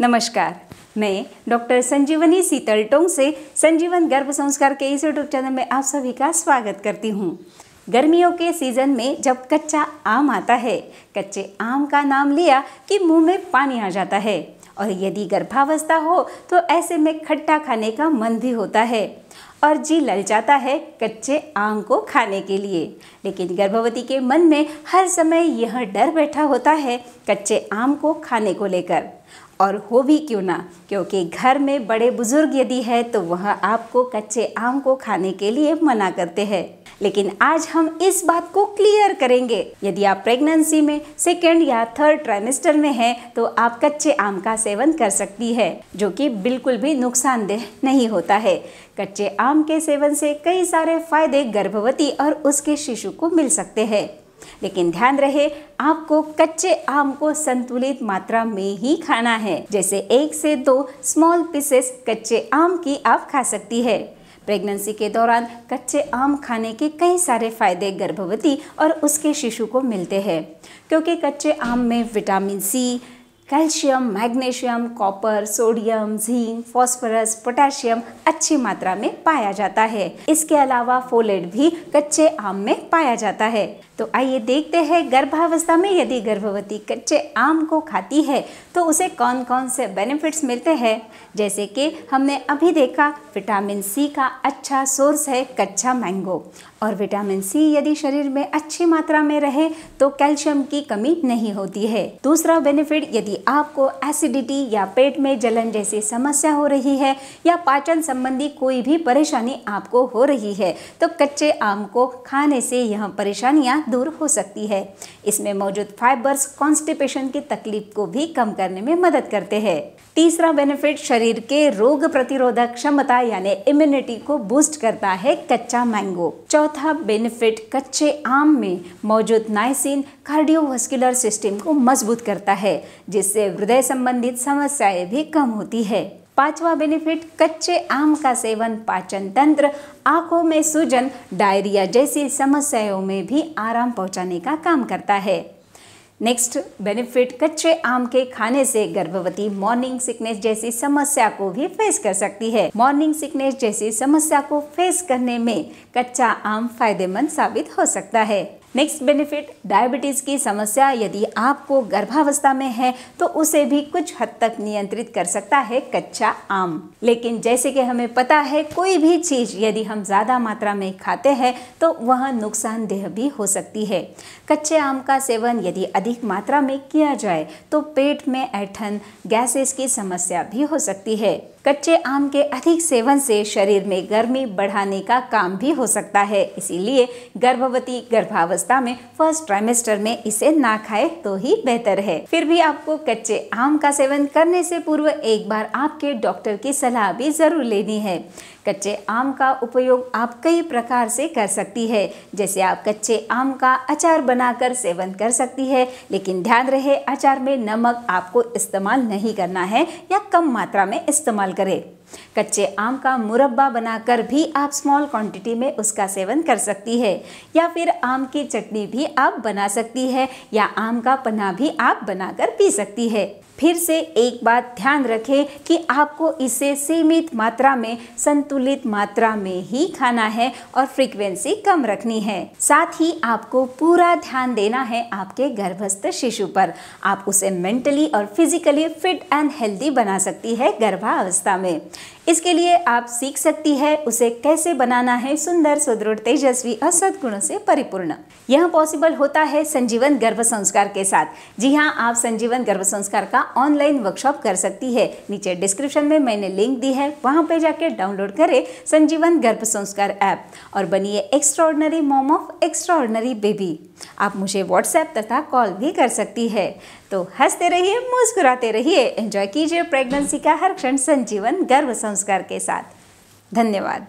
नमस्कार। मैं डॉक्टर संजीवनी सीतल टोंग से संजीवन गर्भ संस्कार के इस यूट्यूब चैनल में आप सभी का स्वागत करती हूँ। गर्मियों के सीज़न में जब कच्चा आम आता है, कच्चे आम का नाम लिया कि मुँह में पानी आ जाता है। और यदि गर्भावस्था हो तो ऐसे में खट्टा खाने का मन भी होता है। और जी लल जाता है कच्चे आम को खाने के लिए। लेकिन गर्भवती के मन में हर समय यह डर बैठा होता है कच्चे आम को खाने को लेकर। और हो भी क्यों ना, क्योंकि घर में बड़े बुज़ुर्ग यदि है तो वह आपको कच्चे आम को खाने के लिए मना करते हैं। लेकिन आज हम इस बात को क्लियर करेंगे। यदि आप प्रेगनेंसी में सेकेंड या थर्ड ट्राइमेस्टर में हैं तो आप कच्चे आम का सेवन कर सकती है, जो कि बिल्कुल भी नुकसानदेह नहीं होता है। कच्चे आम के सेवन से कई सारे फ़ायदे गर्भवती और उसके शिशु को मिल सकते हैं। लेकिन ध्यान रहे, आपको कच्चे आम को संतुलित मात्रा में ही खाना है, जैसे एक से दो स्मॉल पीसेस कच्चे आम की आप खा सकती है। प्रेगनेंसी के दौरान कच्चे आम खाने के कई सारे फ़ायदे गर्भवती और उसके शिशु को मिलते हैं, क्योंकि कच्चे आम में vitamin C calcium, magnesium, copper, sodium, zinc, phosphorus, potassium अच्छी मात्रा में पाया जाता है। इसके अलावा फोलेट भी कच्चे आम में पाया जाता है। तो आइए देखते हैं, गर्भावस्था में यदि गर्भवती कच्चे आम को खाती है तो उसे कौन कौन से बेनिफिट्स मिलते हैं? जैसे कि हमने अभी देखा विटामिन सी का अच्छा सोर्स है कच्चा मैंगो और विटामिन सी यदि शरीर में अच्छी मात्रा में रहे तो कैल्शियम की कमी नहीं होती है। दूसरा बेनिफिट यदि आपको एसिडिटी या पेट में जलन जैसी समस्या हो रही है या पाचन संबंधी कोई भी परेशानी आपको हो रही है तो कच्चे आम को खाने से यह परेशानियाँ दूर हो सकती है। इसमें मौजूद फाइबर्स कॉन्स्टिपेशन की तकलीफ़ को भी कम करने में मदद करते हैं। तीसरा बेनिफिट शरीर के रोग प्रतिरोधक क्षमता यानी इम्यूनिटी को बूस्ट करता है कच्चा मैंगो चौथा बेनिफिट कच्चे आम में मौजूद नाइसिन कार्डियोवास्कुलर सिस्टम को मज़बूत करता है जिससे हृदय संबंधित समस्याएँ भी कम होती है। पांचवा बेनिफिट कच्चे आम का सेवन, पाचन तंत्र, आँखों में सूजन, डायरिया जैसी समस्याओं में भी आराम पहुँचाने का काम करता है। नेक्स्ट बेनिफिट कच्चे आम के खाने से गर्भवती मॉर्निंग सिकनेस जैसी समस्या को भी फेस कर सकती है। मॉर्निंग सिकनेस जैसी समस्या को फेस करने में कच्चा आम फ़ायदेमंद साबित हो सकता है। नेक्स्ट बेनिफिट डायबिटीज़ की समस्या, यदि आपको गर्भावस्था में है तो उसे भी कुछ हद तक नियंत्रित कर सकता है कच्चा आम। लेकिन जैसे कि हमें पता है, कोई भी चीज़ यदि हम ज़्यादा मात्रा में खाते हैं तो वह नुकसानदेह भी हो सकती है। कच्चे आम का सेवन यदि अधिक मात्रा में किया जाए तो पेट में ऐठन, गैसेस की समस्या भी हो सकती है। कच्चे आम के अधिक सेवन से शरीर में गर्मी बढ़ाने का काम भी हो सकता है। इसीलिए गर्भवती गर्भावस्था में फ़र्स्ट ट्राइमेस्टर में इसे ना खाए तो ही बेहतर है। फिर भी आपको कच्चे आम का सेवन करने से पूर्व एक बार आपके डॉक्टर की सलाह भी ज़रूर लेनी है। कच्चे आम का उपयोग आप कई प्रकार से कर सकती है। जैसे आप कच्चे आम का अचार बनाकर सेवन कर सकती है, लेकिन ध्यान रहे, अचार में नमक आपको इस्तेमाल नहीं करना है या कम मात्रा में इस्तेमाल करें। कच्चे आम का मुरब्बा बनाकर भी आप स्मॉल क्वांटिटी में उसका सेवन कर सकती है। या फिर आम की चटनी भी आप बना सकती है, या आम का पन्ना भी आप बनाकर पी सकती है। फिर से एक बात ध्यान रखें कि आपको इसे सीमित मात्रा में, संतुलित मात्रा में ही खाना है और फ्रीक्वेंसी कम रखनी है। साथ ही आपको पूरा ध्यान देना है आपके गर्भस्थ शिशु पर। आप उसे मेंटली और फिजिकली फिट एंड हेल्दी बना सकती है गर्भावस्था में। इसके लिए आप सीख सकती है, उसे कैसे बनाना है सुंदर, सुदृढ़, तेजस्वी और सदगुणों से परिपूर्ण। यह पॉसिबल होता है संजीवन गर्भ संस्कार के साथ। जी हाँ आप संजीवन गर्भ संस्कार का ऑनलाइन वर्कशॉप कर सकती है। नीचे डिस्क्रिप्शन में मैंने लिंक दी है, वहाँ पे जाके डाउनलोड करें संजीवन गर्भ संस्कार ऐप और बनिए extraordinary mom of extraordinary baby आप मुझे व्हाट्सएप तथा कॉल भी कर सकती है। तो हँसते रहिए, मुस्कुराते रहिए एंजॉय कीजिए प्रेगनेंसी का हर क्षण संजीवन गर्भ संस्कार के साथ। धन्यवाद।